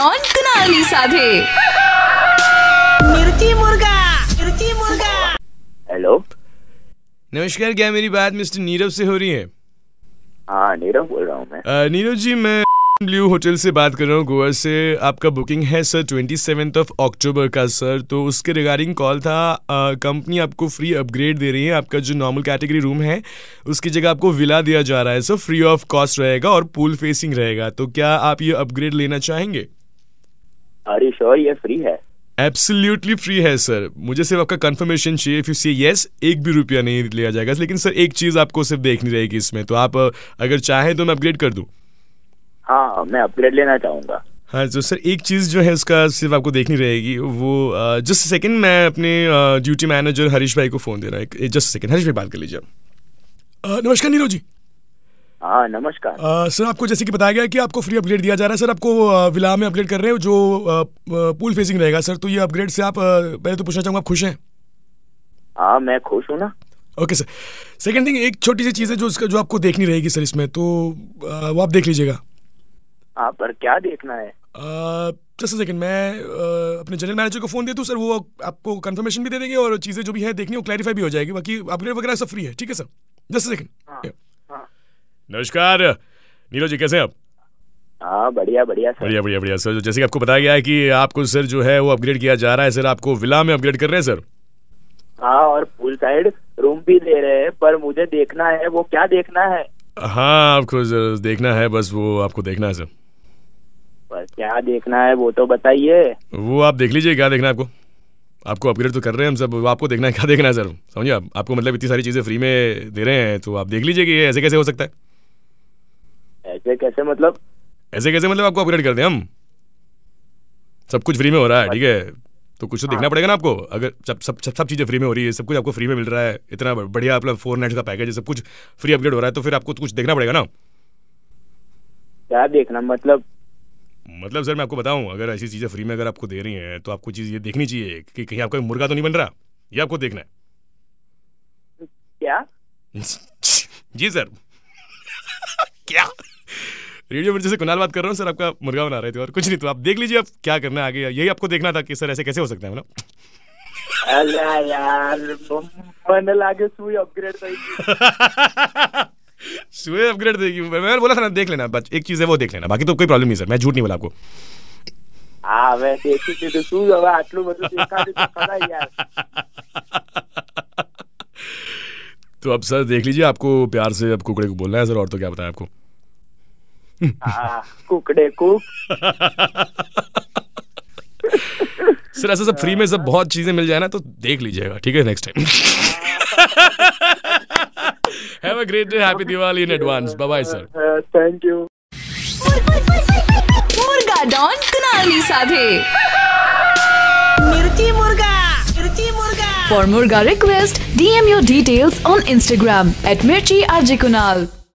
Don कुनाली साधे मिर्ची मुर्गा मिर्ची मुर्गा। हेलो नमस्कार क्या मेरी बात मिस्टर नीरव से हो रही है? हाँ नीरव बोल रहा हूँ मैं। नीरव जी मैं ब्लू होटल से बात कर रहा हूँ गोवा से। आपका बुकिंग है sir twenty seventh of October का सर। तो उसके रिगार्डिंग कॉल था कंपनी आपको फ्री अपग्रेड दे रही है आपका जो नॉर्मल कैटेगरी रूम है उसकी जगह आपको विला दिया जा रहा है सर। फ्री ऑफ़ कॉस्ट रहेगा और पूल फेसिंग रहेगा। तो क्या आप ये अपग्रेड लेना चाहेंगे? अरे श्योर ये फ्री है। एब्सोल्युटली फ्री है सर मुझे सिर्फ़ आपका कंफर्मेशन चाहिए। इफ़ यू से यस एक भी रुपया नहीं लिया जाएगा। लेकिन सर एक चीज़ आपको सिर्फ़ देखनी रहेगी इसमें तो आप अगर चाहें तो मैं अपग्रेड कर दूँ। हाँ मैं अपग्रेड लेना चाहूँगा। हाँ तो सर एक चीज़ जो है उसका सिर्फ़ आपको देखनी रहेगी वो जस्ट सेकंड मैं अपने ड्यूटी मैनेजर हरीश भाई को फ़ोन दे रहा है। जस्ट सेकंड हरीश भाई बात कर लीजिए नमस्कार नीरव जी। हाँ नमस्कार। अ, सर आपको जैसे कि बताया गया कि आपको फ्री अपग्रेड दिया जा रहा है। सर आपको विला में अपग्रेड कर रहे हो जो पूल फेसिंग रहेगा सर तो ये अपग्रेड से आप पहले तो पूछना चाहूँगा आप खुश हैं? हाँ मैं खुश हूँ ना। Okay sir. सेकंड थिंग एक छोटी सी चीज़ है जो उसका जो आपको देखनी रहेगी सर इसमें तो अ, वो आप देख लीजिएगा। हाँ पर क्या देखना है? जस्ट सेकंड मैं अ, अपने जनरल मैनेजर को फ़ोन दे दूँ सर वो आपको कंफर्मेशन भी दे देंगे और चीज़ें जो भी है देखनी वो क्लैरिफाई भी हो जाएगी बाकी अपग्रेड वगैरह सब फ्री है ठीक है सर? जस्ट सेकंड हाँ। नमस्कार नीरज जी कैसे हैं आप? हाँ बढ़िया बढ़िया सर। बढ़िया बढ़िया बढ़िया सर। जैसे कि आपको बताया गया है कि आपको सर जो है वो अपग्रेड किया जा रहा है सर आपको विला में अपग्रेड कर रहे हैं सर? हाँ और पूल साइड रूम भी दे रहे हैं पर मुझे देखना है वो क्या देखना है? हाँ आपको देखना है बस वो आपको देखना है सर। पर क्या देखना है वो तो बताइए। वो आप देख लीजिए क्या देखना है आपको? आपको अपग्रेड तो कर रहे हैं हम सब आपको देखना है क्या देखना है सर? समझिए आप? आपको मतलब इतनी सारी चीज़ें फ्री में दे रहे हैं तो आप देख लीजिए कि ये ऐसे कैसे हो सकता है। ऐसे कैसे मतलब? ऐसे कैसे मतलब आपको अपग्रेड कर दें हम? सब कुछ फ्री में हो रहा है ठीक है? तो कुछ तो हाँ। देखना पड़ेगा ना आपको। अगर सब सब सब, सब चीज़ें फ्री में हो रही है सब कुछ आपको फ्री में मिल रहा है इतना बढ़िया अपना फोर नेट का पैकेज है सब कुछ फ्री अपग्रेड हो रहा है तो फिर आपको तो कुछ देखना पड़ेगा ना? क्या देखना मतलब? मतलब सर मैं आपको बताऊँ अगर ऐसी चीज़ें फ्री में अगर आपको दे रही हैं तो आपको चीज़ ये देखनी चाहिए कि कहीं आपका मुर्गा तो नहीं बन रहा? ये आपको देखना है। क्या? जी सर। क्या? रेडियो मिर्ची से कुणाल बात कर रहा हूँ सर आपका मुर्गा बना रहे थे और कुछ नहीं तो आप देख लीजिए आप क्या करना है आगे यही आपको देखना था कि सर ऐसे कैसे हो सकता है ना अरे यार मन लागे सुई अपग्रेड तो सुए अपग्रेड देगी मैंने बोला था ना देख लेना बस एक चीज़ है वो देख लेना बाकी तो कोई प्रॉब्लम नहीं सर मैं झूठ नहीं बोला आपको હા હવે દેખી દીધું શું હવે આટલું બધું દેખાડ્યું તો ખરા યાર तो अब सर देख लीजिए आपको प्यार से अब कुकड़े को बोलना है सर और तो क्या बताएं आपको कुकड़े कुक। सर ऐसा सब फ्री में सब बहुत चीज़ें मिल जाए ना तो देख लीजिएगा ठीक है next time have a great day happy Diwali in advance bye bye sir thank you मुर्गा डॉन कुनाली साधे। मिर्ची मुर्गा मिर्ची मुर्गा। फॉर मुर्गा request DM your details on Instagram at Mirchi RJ Kunal.